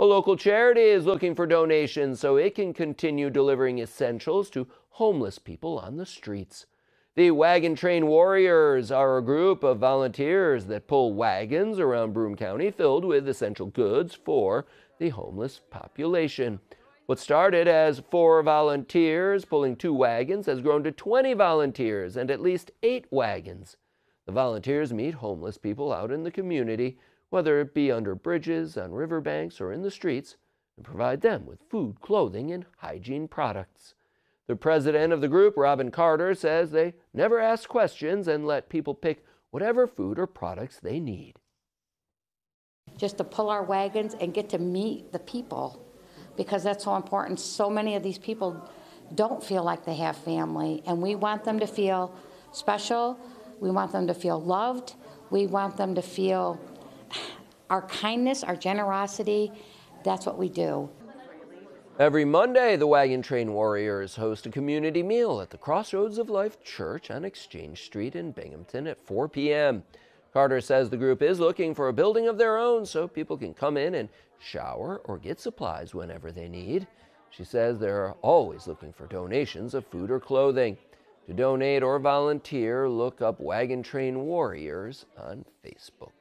A local charity is looking for donations so it can continue delivering essentials to homeless people on the streets. The Wagon Train Warriors are a group of volunteers that pull wagons around Broome County filled with essential goods for the homeless population. What started as four volunteers pulling two wagons has grown to 20 volunteers and at least eight wagons. The volunteers meet homeless people out in the community, whether it be under bridges, on riverbanks, or in the streets, and provide them with food, clothing, and hygiene products. The president of the group, Robin Carter, says they never ask questions and let people pick whatever food or products they need. Just to pull our wagons and get to meet the people because that's so important. So many of these people don't feel like they have family, and we want them to feel special. We want them to feel loved. We want them to feel our kindness, our generosity. That's what we do. Every Monday, the Wagon Train Warriors host a community meal at the Crossroads of Life Church on Exchange Street in Binghamton at 4 p.m. Carter says the group is looking for a building of their own so people can come in and shower or get supplies whenever they need. She says they're always looking for donations of food or clothing. To donate or volunteer, look up Wagon Train Warriors on Facebook.